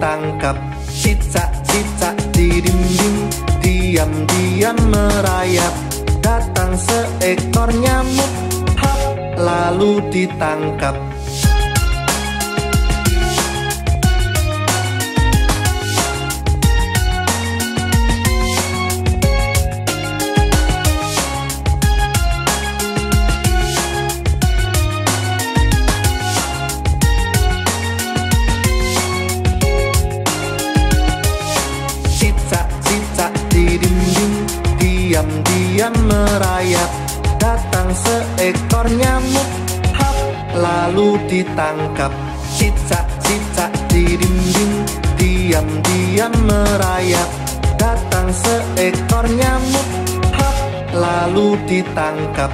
ditangkap. Cicak-cicak di dinding Diam-diam merayap. Datang seekor nyamuk Hap, lalu ditangkap ditangkap. Cicak-cicak di dinding Diam-diam merayap. Datang seekor nyamuk Hap, lalu ditangkap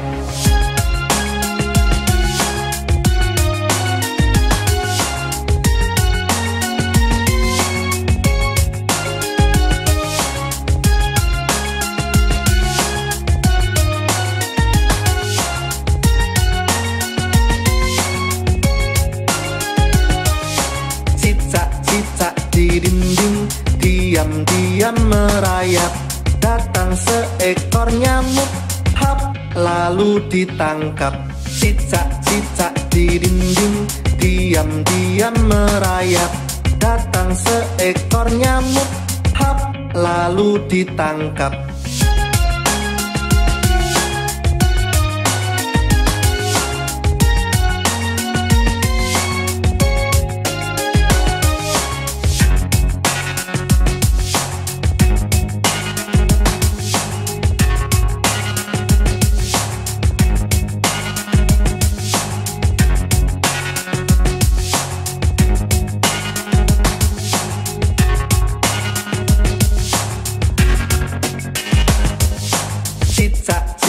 ditangkap. Cicak-cicak di dinding Diam-diam merayap. Datang seekor nyamuk Hap, lalu ditangkap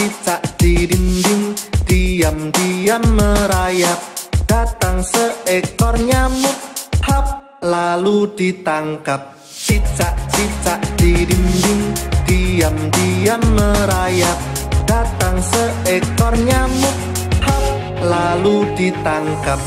Cicak-cicak di dinding Diam-diam merayap. Datang seekor nyamuk Hap, lalu ditangkap. Cicak-cicak di dinding Diam-diam merayap. Datang seekor nyamuk Hap, lalu ditangkap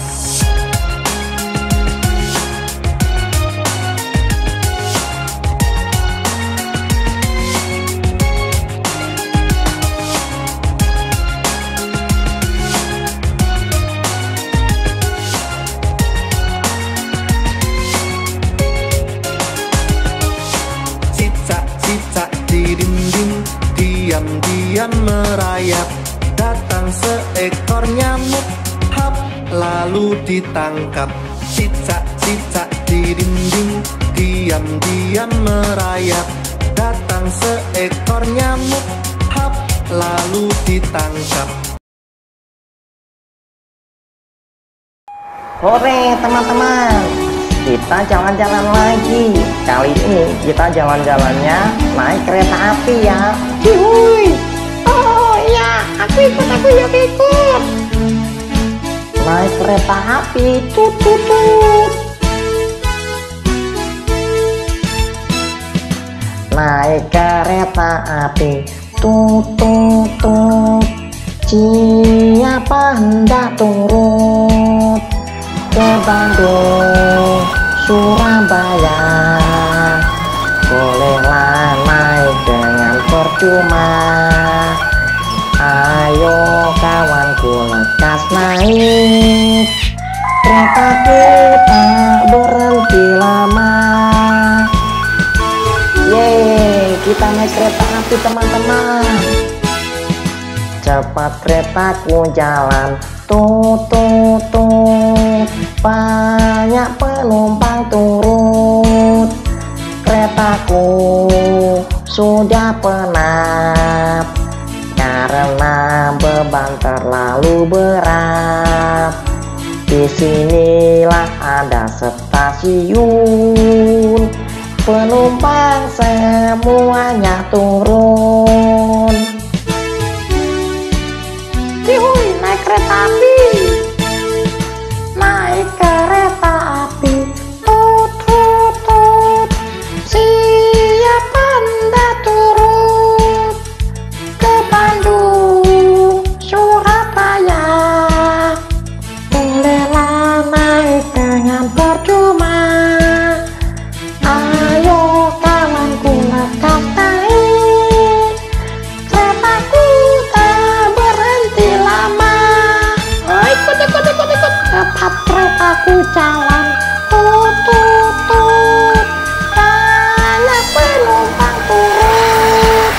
Diam-diam merayap Datang seekor nyamuk Hap, lalu ditangkap. Cicak-cicak di dinding Diam-diam merayap. Datang seekor nyamuk Hap, lalu ditangkap. Sore teman-teman. Kita jalan-jalan lagi. Kali ini kita jalan-jalannya naik kereta api ya. Iya, aku ikut, aku juga ikut. Naik kereta api tut tut tut Naik kereta api tut tut tut Siapa hendak turut ke Bandung, Surabaya? Bolehlah naik dengan percuma Ayo kawanku lekas naik Keretaku tak berhenti lama. Yeay, kita naik kereta api teman-teman. Cepat keretaku jalan. Tut Banyak penumpang turut. Keretaku sudah penat Beban terlalu berat Di sinilah ada stasiun. Penumpang semuanya turun aku jalan tutut karena banyak penumpang turut.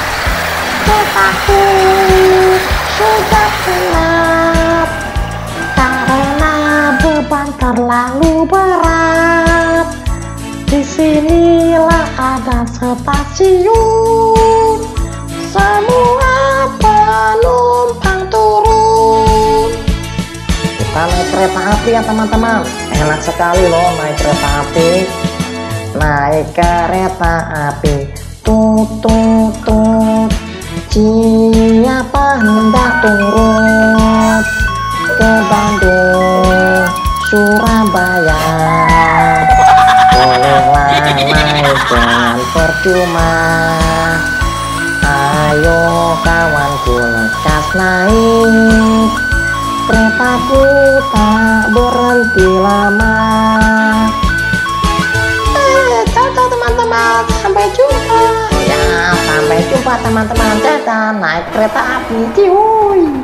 Kotaku sudah gelap karena beban terlalu berat. Di sinilah ada stasiun. Kereta api ya teman-teman. Enak sekali loh naik kereta api. Naik kereta api. Tut tut tut. Siapa hendak turun ke Bandung, Surabaya? Bolehlah naik dengan percuma. Ayo kawanku lekas naik Keretaku tak berhenti lama Eh, ciao teman-teman. Sampai jumpa. Ya sampai jumpa teman-teman Dadah naik kereta api Ciuy